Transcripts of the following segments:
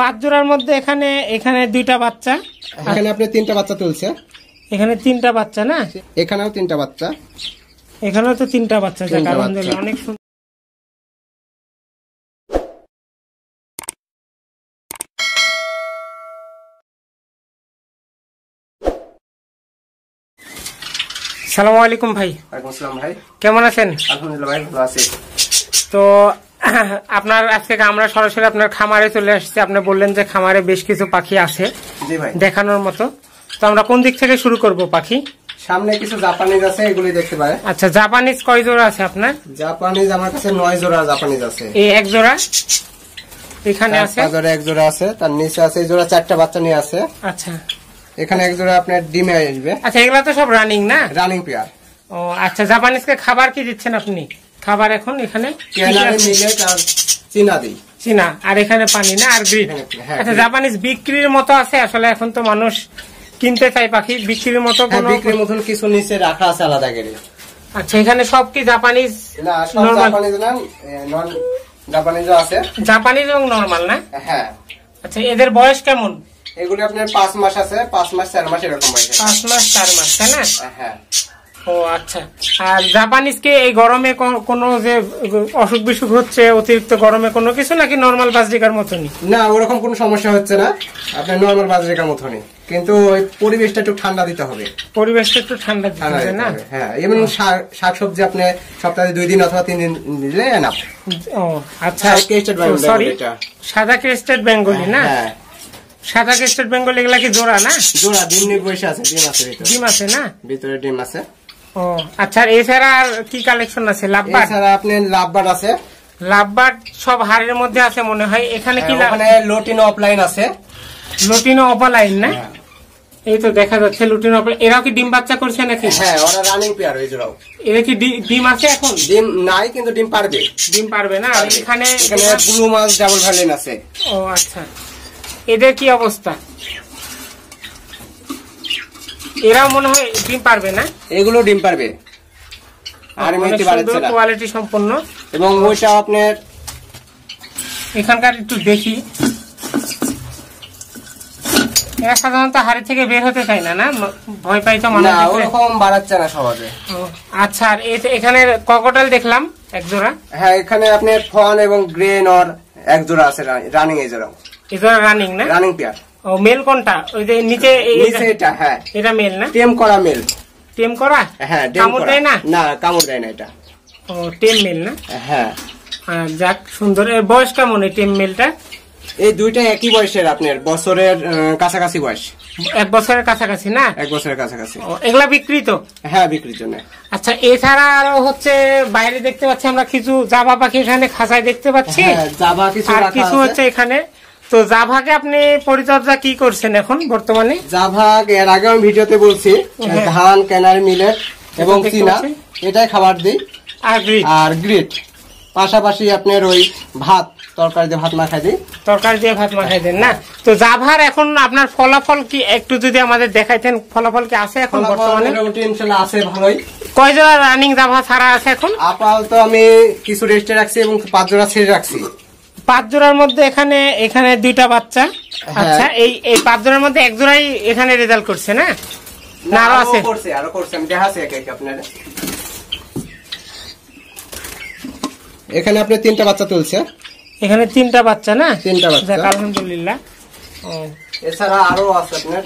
পাঁচ জোড়ার মধ্যে এখানে এখানে দুইটা বাচ্চা। এখানে আপনি তিনটা বাচ্চা তুলছে। এখানে তিনটা বাচ্চা না? এখানেও তিনটা বাচ্চা। এখানেও তো তিনটা বাচ্চা যাক আলহামদুলিল্লাহ অনেক সুন্দর সালামু আলাইকুম ভাই। ওয়ালাইকুম আসসালাম ভাই। কেমন আছেন? আলহামদুলিল্লাহ ভাই ভালো আছি। তো আপনার আজকে আমরা সরাসরি আপনার খামারে চলে আসছি। আপনি বললেন যে খামারে বেশ কিছু পাখি আছে দেখানোর মতো। তো আমরা কোন দিক থেকে শুরু করব পাখি? সামনে কিছু জাপানিজ আছে এগুলি দেখতে পারে আচ্ছা জাপানিজ কয় জোড়া আছে আপনার? জাপানিজ আমার কাছে নয় জোড়া জাপানিজ আছে। এই এক জোড়া? এখানে আছে? জোড়া এক জোড়া আছে তার নিচে আছে এই জোড়া চারটা বাচ্চা নিয়ে আছে। আচ্ছা। এখানে এক জোড়া আপনার ডিমে আসবে। আচ্ছা এগুলা তো সব রানিং না? Running pair. ও আচ্ছা জাপানিজকে খাবার কি দিচ্ছেন আপনি? খাবার এখন এখানে চিনা দিই। চীনা আর এখানে পানি না আর গ্রিন। হ্যাঁ, আচ্ছা। জাপানিজ বিক্রির মতো আছে আসলে এখন তো মানুষ কিনতে চাই পাখি বিক্রির মতো হ্যাঁ কোনো বিক্রির মতন কিছু নিচে রাখা আছে আলাদা করে। আচ্ছা এখানে সব কি জাপানিজ না সব জাপানিজ না নন জাপানিজও আছে। জাপানিজ এবং নর্মাল না? হ্যাঁ। আচ্ছা এদের বয়স কেমন? এগুলি আপনার পাঁচ মাস আছে পাঁচ মাস চার মাস এরকম পাঁচ মাস চার মাস তাই না? হ্যাঁ। ও আচ্ছা। আর জাপানিজকে এই গরমে কোনো যে অসুখ বিসুখ হচ্ছে অতিরিক্ত গরমে কোনো কিছু নাকি নর্মাল বাজরিকার মতনই? না ওরকম কোনো সমস্যা হচ্ছে না। আপনার নর্মাল বাজরিকার মতনই। কিন্তু ওই পরিবেশটা একটু ঠান্ডা দিতে হবে। পরিবেশটা একটু ঠান্ডা দিতে হবে না? হ্যাঁ। শাকসবজি আপনি সপ্তাহে দুই দিন অথবা তিন দিন দিলে না ও আচ্ছা। সাদা crested বেঙ্গলি সরি সাদা ক্রেস্টেড বেঙ্গলি না? হ্যাঁ। সাদা ক্রেস্টেড বেঙ্গলি এগুলা কি জোড়া না? জোড়া ডিম নিয়ে বসে আছে ডিম আছে ভিতরে। ডিম আছে না? ভিতরে ডিম আছে। ও আচ্ছা এছাড়া আর কি কালেকশন আছে? লাভবাট এছাড়া আপনি লাভবার আছে। লাভবাট সব হাড়ের মধ্যে আছে মনে হয়। এখানে কি ওখানে লোটিন অফলাইন আছে। লুটিনো অপালাইন না? হ্যাঁ। এই তো দেখা যাচ্ছে লুটিনো এরাও কি ডিম বাচ্চা করছে নাকি? হ্যাঁ ওরা রানিং পেয়ার ওই জোড়াও এরা কি ডিম আছে এখন? ডিম নাই কিন্তু ডিম পারবে। ডিম পারবে না? এখানে এখানে ব্লু মাছ ডাবল ভ্যালিন আছে। ও আচ্ছা। এদের কি অবস্থা? এরাও মনে হয় ডিম পারবে না? এগুলো ডিম পারবে। আর মেথি বাড়াচ্ছে না কোয়ালিটি সম্পন্ন। এবং ওইটা আপনার এখানকার একটু দেখি। এরা সাধারণত হাড়ি থেকে বের হতে চায় না না? ভয় পাই তো মানুষ না দেখলে। ওরকম বাড়াচ্ছে না সহজে। আচ্ছা আর এখানে ককটাল দেখলাম এক জোড়া হ্যাঁ এখানে আপনার ফন এবং গ্রেন অর এক জোড়া আছে রানিং এই জোড়া এই জোড়া রানিং না? রানিং পেয়ার ও মেল কোনটা? ওই যে নিচে নিচে এটা হ্যাঁ। এটা মেল না? টেম করা মেল টেম করা? হ্যাঁ কামড় দেয় না? না কামড় দেয় না এটা। ও টেম মেল না? হ্যাঁ। যাক সুন্দর। এর বয়স কেমন এই টেম মেলটা এই দুইটা একই বয়সের আপনার বছরের কাছাকাছি বয়স। এক বছরের কাছাকাছি না? এক বছরের কাছাকাছি। ও, এগুলা বিক্রি তো? হ্যাঁ বিক্রির জন্য। আচ্ছা এছাড়া আরও হচ্ছে বাইরে দেখতে পাচ্ছি আমরা কিছু জাবা পাখি এখানে খাঁচায় দেখতে পাচ্ছি? হ্যাঁ জাবা কিছু আর কিছু হচ্ছে এখানে তো জাভাকে আপনি পরিচর্যা কি করছেন এখন বর্তমানে? জাভা এর আগে আমি ভিডিওতে বলছি হ্যাঁ। ধান ক্যানারি মিলেট এবং চীনা। এটাই খাবার দিই। আর গ্রিট পাশাপাশি আপনার ওই ভাত তরকারি দিয়ে ভাত মাখাই দিই। তরকারি দিয়ে ভাত মাখাই দেন না? তো জাভার এখন আপনার ফলাফল কি একটু যদি আমাদের দেখাইতেন ফলাফল কি আছে এখন বর্তমানে? মোটামুটি ইনশাল্লাহ আছে ভালোই। কয় জোড়া রানিং জাভা ছাড়া আছে এখন? আপাতত আমি কিছু রেস্টে রাখছি এবং পাঁচ জোড়া ছেড়ে রাখছি। পাঁচ জোড়ার মধ্যে এখানে এখানে দুইটা বাচ্চা। হ্যাঁ। আচ্ছা এই এই পাঁচ জোড়ার মধ্যে এক জোড়াই এখানে রেজাল্ট করছে না? না আরও আছে? করছে আরও করছে আমি দেখাচ্ছি একে একে আপনার। এখানে আপনি তিনটা বাচ্চা তুলছে এখানে তিনটা বাচ্চা না? তিনটা বাচ্চা। আলহামদুলিল্লাহ। এছাড়া আরও আছে আপনার।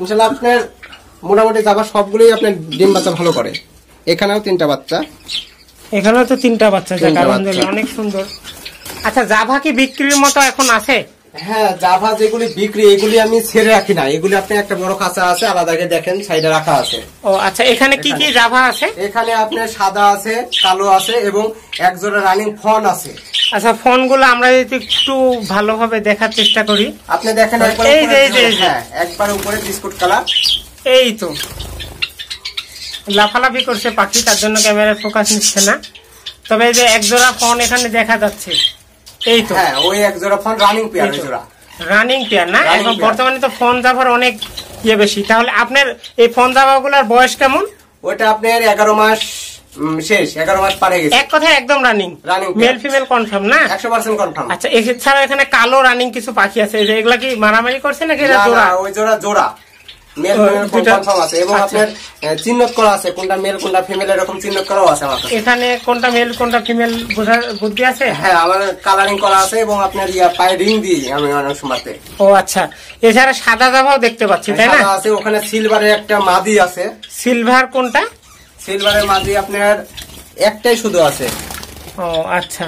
ইনশাল্লাহ আপনার মোটামুটি যাবার সবগুলোই আপনার ডিম বাচ্চা ভালো করে। এখানেও তিনটা বাচ্চা। এখানেও তো তিনটা বাচ্চা যাক, তিনটা আলহামদুলিল্লাহ অনেক সুন্দর। আচ্ছা জাভা কি বিক্রির মতো এখন আছে? হ্যাঁ জাভা যেগুলি বিক্রি এগুলি আমি ছেড়ে রাখি না। এগুলি আপনি একটা বড় কাঁচা আছে আলাদাকে দেখেন সাইডে রাখা আছে। ও আচ্ছা এখানে কি কি জাভা আছে? এখানে আপনার সাদা আছে কালো আছে এবং এক জোড়া রানিং ফন আছে। আচ্ছা ফোনগুলো আমরা যদি একটু ভালোভাবে দেখার চেষ্টা করি। আপনি দেখেন এই যে, এই যে। হ্যাঁ একবার উপরে বিস্কুট কালার। এই তো। লাফালাফি করছে পাখি তার জন্য ক্যামেরার ফোকাস নিচ্ছে না। তবে এই যে এক জোড়া ফোন এখানে দেখা যাচ্ছে এই তো। হ্যাঁ ওই এক জোড়া ফোন রানিং পেয়ার জোড়া রানিং পেয়ার না? এখন বর্তমানে তো ফোন জাভার অনেক ইয়ে বেশি। তাহলে আপনার এই ফোন জাভাগুলোর বয়স কেমন? ওইটা আপনার এগারো মাস শেষ এগারো মাস পারে গেছে। এক কথায় একদম রানিং মেল ফিমেল কনফার্ম না? একশো পার্সেন্ট কনফার্ম আচ্ছা এছাড়া এখানে কালো রানিং কিছু পাখি আছে। এই যে এগুলা কি মারামারি করছে নাকি জোড়া? ওই জোড়া জোড়া। মেল কনফার্ম আছে এবং আচ্ছা। আপনার আহ, করা আছে কোনটা মেল কোনটা ফিমেল এরকম চিহ্নত করাও আছে আমার এখানে কোনটা মেল কোনটা ফিমেল বোঝার বুদ্ধি আছে? হ্যাঁ আমার কালারিং করা আছে এবং আপনার ইয়া পায়ে রিং দিই আমি অনেক সময়তে ও আচ্ছা। এছাড়া সাদা জামাও দেখতে পাচ্ছি তাই না? আছে ওখানে সিলভারের একটা মাদি আছে। সিলভার কোনটা? সিলভারের মাদি আপনার একটাই শুধু আছে। ও আচ্ছা।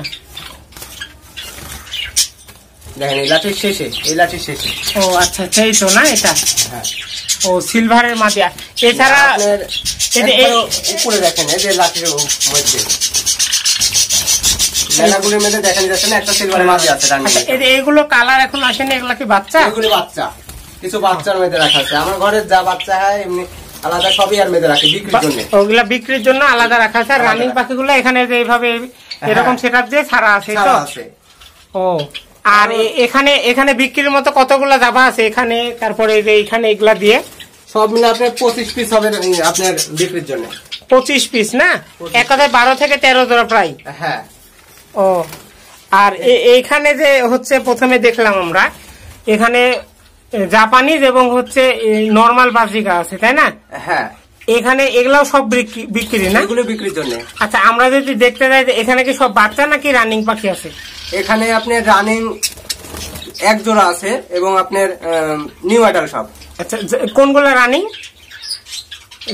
দেখেন এই লাঠির শেষে এই লাঠির শেষে। ও আচ্ছা সেই তো না এটা? হ্যাঁ। ও সিলভারের মাদিয়া এছাড়া উপরে দেখেন এই যে লাঠির মধ্যে। মেলাগুলির মধ্যে দেখেন যাচ্ছে না একটা সিলভারের মাদি আছে আচ্ছা এইগুলো কালার এখন আসেনি এগুলা কি বাচ্চা? এগুলি বাচ্চা। কিছু বাচ্চার মধ্যে রাখা আছে। আমার ঘরে যা বাচ্চা হয় এমনি আলাদা সবই আর মেয়েদের রাখে বিক্রির জন্য। ওগুলা বিক্রির জন্য আলাদা রাখা আছে। রানিং। পাখিগুলো এখানে যে এইভাবে এরকম হ্যাঁ। সেট দিয়ে ছাড়া আছে তো? ও আর এখানে এখানে বিক্রির মতো কতগুলো জাবা আছে? এখানে তারপরে যে এখানে এগুলা দিয়ে। সব মিলে আপনার পঁচিশ পিস হবে আপনার বিক্রির জন্য। পঁচিশ পিস না? এক কথায় বারো থেকে তেরো জোড়া প্রায়। হ্যাঁ। ও আর এইখানে যে হচ্ছে প্রথমে দেখলাম আমরা এখানে জাপানিজ এবং হচ্ছে নর্মাল বাজিকা আছে তাই না? হ্যাঁ। এখানে এগুলাও সব বিক্রি- বিক্রি না? এগুলো বিক্রির জন্য। আচ্ছা আমরা যদি দেখতে যাই যে এখানে কি সব বাচ্চা নাকি রানিং পাখি আছে? এখানে আপনার রানিং এক জোড়া আছে এবং আপনার নিউ অ্যাডাল সব। আচ্ছা কোনগুলো রানিং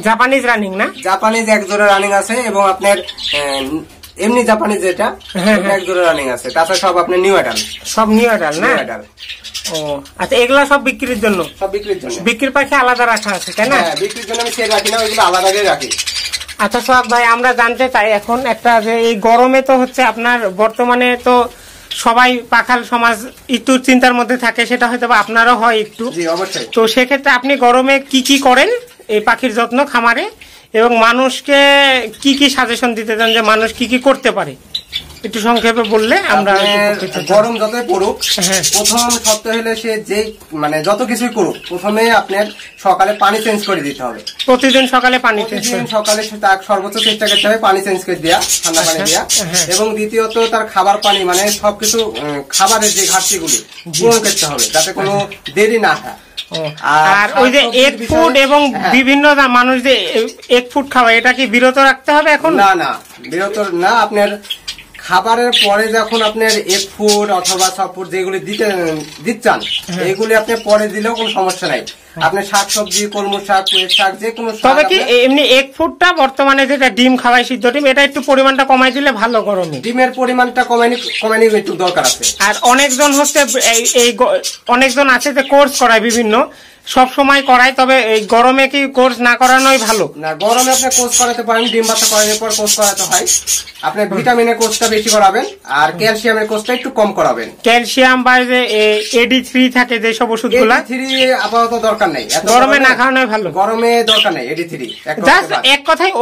জাপানিজ রানিং না? জাপানিজ এক জোড়া রানিং আছে এবং আপনার এমনি জাপানিজ যেটা। এক জোড়া রানিং আছে। তাছাড়া সব আপনার নিউ অ্যাডাল সব নিউ অ্যাডাল না? অ্যাডাল ও আচ্ছা এগুলা সব বিক্রির জন্য? সব বিক্রির জন্য। বিক্রির পাখি আলাদা রাখা আছে তাই না? হ্যাঁ বিক্রির জন্য আমি সেট রাখি না ওইগুলো আলাদা করে রাখি। আচ্ছা সোহাগ ভাই আমরা জানতে চাই এখন একটা যে এই গরমে তো হচ্ছে আপনার বর্তমানে তো সবাই পাখাল সমাজ একটু চিন্তার মধ্যে থাকে সেটা হয়তো বা আপনারও হয় একটু। তো সেক্ষেত্রে আপনি গরমে কি কি করেন এই পাখির যত্ন খামারে? এবং মানুষকে কি কি সাজেশন দিতে চান যে মানুষ কি কি করতে পারে? একটু সংক্ষেপে বললে আমরা। গরম যতই পড়ুক হ্যাঁ। প্রথম শর্ত হলে সে যেই মানে যত কিছুই করুক প্রথমে আপনার সকালে পানি চেঞ্জ করে দিতে হবে প্রতিদিন সকালে পানি চেঞ্জ প্রতিদিন সকালে তার সর্বোচ্চ চেষ্টা করতে হবে পানি চেঞ্জ করে দেওয়া ঠান্ডা পানি আচ্ছা, দেওয়া হ্যাঁ। এবং দ্বিতীয়ত তার খাবার পানি মানে সবকিছু খাবারের যে ঘাটতিগুলি পূরণ করতে হবে যাতে কোনো দেরি না হয় আর ওই যে এক ফুড এবং হ্যাঁ। বিভিন্ন মানুষ যে এক ফুড খাওয়ায় এটা কি বিরত রাখতে হবে এখন না না বিরত না আপনার খাবারের পরে যখন আপনার এক ফুড অথবা সব ফুড যেগুলি দিতে দিচ্ছেন হ্যাঁ। এগুলি আপনি পরে দিলেও কোনো সমস্যা নাই। আপনি শাক সবজি কলমু শাক শাক যে কোনো তবে কি এমনি এক ফুডটা বর্তমানে যেটা ডিম খাওয়াই সিদ্ধ ডিম এটা একটু পরিমাণটা কমাই দিলে ভালো গরমে। ডিমের পরিমাণটা কমানি কমানি একটু দরকার আছে। আর অনেকজন হচ্ছে এই অনেকজন আছে যে কোর্স করায় বিভিন্ন সব সময় করায় তবে এই গরমে কি কোর্স না করানোই ভালো? না গরমে আপনি কোর্স করাতে পারেন ডিম বাচ্চা করানোর পর কোর্স করাতে হয়। আপনি ভিটামিনের কোর্সটা বেশি করাবেন আর ক্যালসিয়ামের কোর্সটা একটু কম করাবেন। ক্যালসিয়াম বা যে এডি থ্রি থাকে যে সব ওষুধগুলা থ্রি আপাতত দরকার নেই গরমে না খাওয়ানোই ভালো। গরমে দরকার নেই এডি থ্রি জাস্ট এক কথায়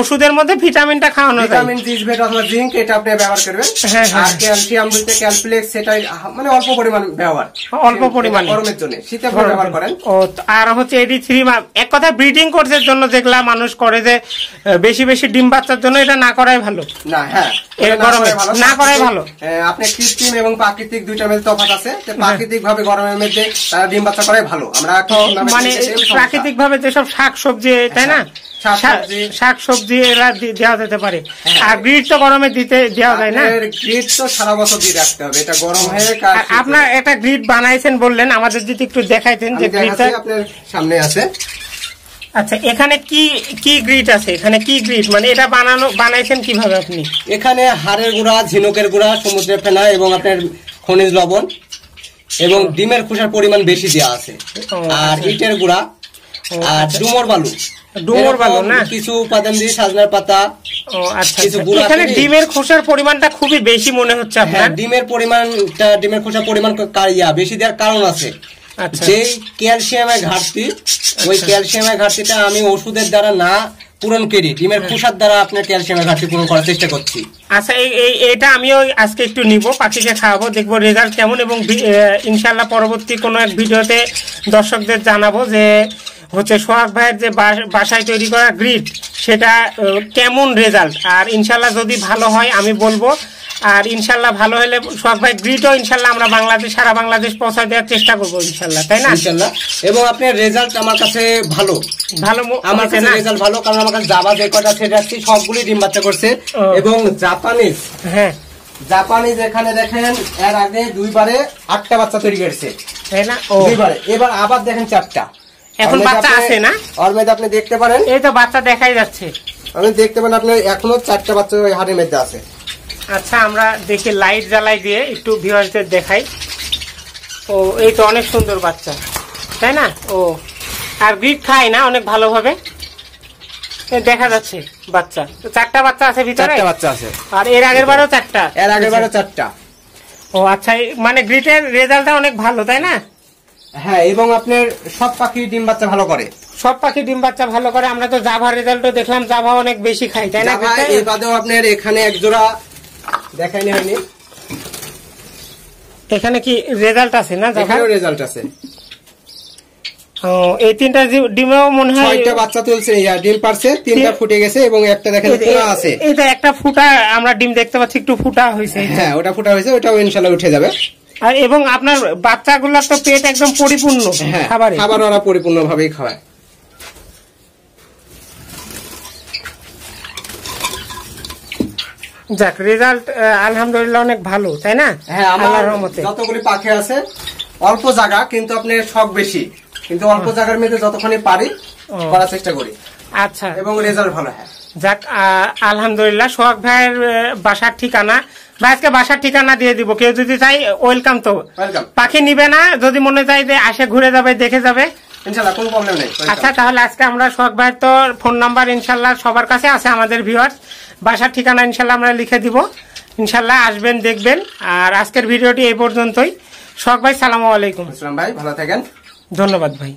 ওষুধের মধ্যে ভিটামিনটা খাওয়ানো যায়। ভিটামিন জিসবেট অথবা জিঙ্ক এটা আপনি ব্যবহার করবেন। হ্যাঁ, হ্যাঁ। আর ক্যালসিয়াম বলতে ক্যালপ্লেক্স সেটা মানে অল্প পরিমাণ ব্যবহার। অল্প পরিমাণ। গরমের জন্য শীতে ব্যবহার করেন। ও আর হচ্ছে এডি থ্রি মাস এক কথা ব্রিডিং কোর্সের জন্য যেগুলা মানুষ করে যে বেশি বেশি ডিম বাচ্চার জন্য এটা না করাই ভালো। না হ্যাঁ। এটা গরমে, করাই ভালো। না করাই ভালো। আপনি কৃত্রিম এবং প্রাকৃতিক দুইটার মধ্যে তফাৎ আছে। প্রাকৃতিক ভাবে গরমের মধ্যে তারা ডিম বাচ্চা করাই ভালো। আমরা মানে। প্রাকৃতিক ভাবে যেসব শাক সবজি তাই না? হ্যাঁ, শাক সবজি। এরা দেওয়া যেতে পারে। হ্যাঁ। আর গ্রিড তো গরমে দিতে দেওয়া যায় না? গ্রিড তো সারা বছর দিয়ে রাখতে হবে। এটা গরম হয়ে আপনার একটা গ্রিড বানাইছেন বললেন আমাদের যদি একটু দেখাইতেন যে আপনার সামনে আছে। আচ্ছা এখানে কি কি গ্রিড আছে? এখানে কি গ্রিড? মানে এটা বানানো বানাইছেন কীভাবে আপনি? এখানে হাড়ের গুঁড়া ঝিনুকের গুঁড়া সমুদ্রের ফেনা এবং আপনার খনিজ লবণ এবং ডিমের খোসার পরিমাণ বেশি দেওয়া আছে। আর আচ্ছা। ইটের গুঁড়া আর ডুমর বালু। ডুমুর বালু, না? কিছু উপাদান দিয়ে সাজনার পাতা আচ্ছা আচ্ছা। এখানে ডিমের খোসার পরিমাণটা খুবই বেশি মনে হচ্ছে হ্যাঁ আপনার। ডিমের পরিমাণটা ডিমের খোসার পরিমাণ বেশি দেওয়ার কারণ আছে। আচ্ছা যে ক্যালসিয়ামের ঘাটতি ওই ক্যালসিয়ামের ঘাটতিটা আমি ওষুধের দ্বারা না পূরণ করি ডিমের খোসার দ্বারা আপনার ক্যালসিয়ামের ঘাটতি পূরণ করার চেষ্টা করছি। আচ্ছা এই এটা আমিও আজকে একটু নিব পাখিকে খাওয়াবো দেখব রেজাল্ট কেমন এবং ইনশাল্লাহ পরবর্তী কোনো এক ভিডিওতে দর্শকদের জানাব যে হচ্ছে সোহাগ ভাইয়ের যে বাসায় তৈরি করা গ্রিড সেটা কেমন রেজাল্ট আর ইনশাল্লাহ যদি ভালো হয় আমি বলব আর ইনশাল্লাহ ভালো হলে সোহাগ ভাই ইনশাল্লাহ আমরা বাংলাদেশ সারা বাংলাদেশ পৌঁছায় দেওয়ার চেষ্টা করব ইনশাল্লাহ তাই না? ইনশাল্লাহ। এবং আপনার রেজাল্ট আমার কাছে ভালো। ভালো আমার কাছে রেজাল্ট ভালো কারণ আমার কাছে জাবা যে কটা সেট সবগুলি ডিম বাচ্চা করছে। এবং জাপানিজ হ্যাঁ। জাপানিজ এখানে দেখেন এর আগে দুইবারে আটটা বাচ্চা তৈরি করেছে। তাই না? দুইবারে। এবার আবার দেখেন চারটা। এখন বাচ্চা আছে না? মধ্যে আপনি দেখতে পারেন। এই তো বাচ্চা দেখাই যাচ্ছে। আপনি দেখতে পারেন আপনার এখনও চারটা বাচ্চা ওই হাড়ের মধ্যে আছে। আচ্ছা আমরা দেখি লাইট জ্বালাই দিয়ে একটু ভিউয়ার্সদের দেখাই। ও এই তো অনেক সুন্দর বাচ্চা তাই না? ও আর গ্রিড খায় না অনেক ভালোভাবে। দেখা যাচ্ছে বাচ্চা। তো চারটা বাচ্চা আছে ভিতরে? চারটা বাচ্চা আছে। আর এর আগের বারও চারটা? এর আগের বারে চারটা। ও আচ্ছা মানে গ্রিটের রেজাল্টটা অনেক ভালো তাই না? হ্যাঁ এবং আপনার সব পাখি ডিম বাচ্চা ভালো করে। সব পাখি ডিম বাচ্চা ভালো করে। আমরা তো জাভা রেজাল্টও দেখলাম জাভা অনেক বেশি খাই তাই না? এই বাদেও আপনার এখানে এক জোড়া দেখাইনি হয়নি এখানে কি রেজাল্ট আছে না এখানেও রেজাল্ট আছে। ও এই তিনটা ডিমেও মনে হয় ছয়টা বাচ্চা তুলছে ডিম পারছে তিনটা ফুটে গেছে এবং একটা দেখেন আছে। তো একটা ফুটা আমরা ডিম দেখতে পাচ্ছি একটু ফুটা হয়েছে। হ্যাঁ ওটা ফুটা হয়েছে ওটাও উঠে যাবে। আর এবং আপনার বাচ্চাগুলোর তো পেট একদম পরিপূর্ণ খাবারে খাবার। ওরা পরিপূর্ণ ভাবেই খাওয়ায়। যাক রেজাল্ট আলহামদুলিল্লাহ অনেক ভালো তাই না? হ্যাঁ আমার রহমতে। যতগুলি পাখি আছে অল্প জায়গা কিন্তু আপনার শখ বেশি। কিন্তু অল্প জায়গার মধ্যে পারি করার চেষ্টা করি। আচ্ছা। এবং রেজাল্ট ভালো হ্যাঁ। যাক আলহামদুলিল্লাহ সোহাগ ভাইয়ের বাসার ঠিকানা। ভাই আজকে বাসার ঠিকানা দিয়ে দিব। কেউ যদি চাই ওয়েলকাম তো। পাখি নিবে না যদি মনে চাই যে আসে ঘুরে যাবে দেখে যাবে। আচ্ছা তাহলে আজকে আমরা সোহাগ ভাইয়ের তো ফোন নাম্বার ইনশাল্লাহ সবার কাছে আছে আমাদের ভিউয়ার্স বাসার ঠিকানা ইনশাল্লাহ আমরা লিখে দিব। ইনশাল্লাহ আসবেন দেখবেন। আর আজকের ভিডিওটি এই পর্যন্তই। সব ভাই সালামু আলাইকুম। ভাই ভালো থাকেন। ধন্যবাদ ভাই।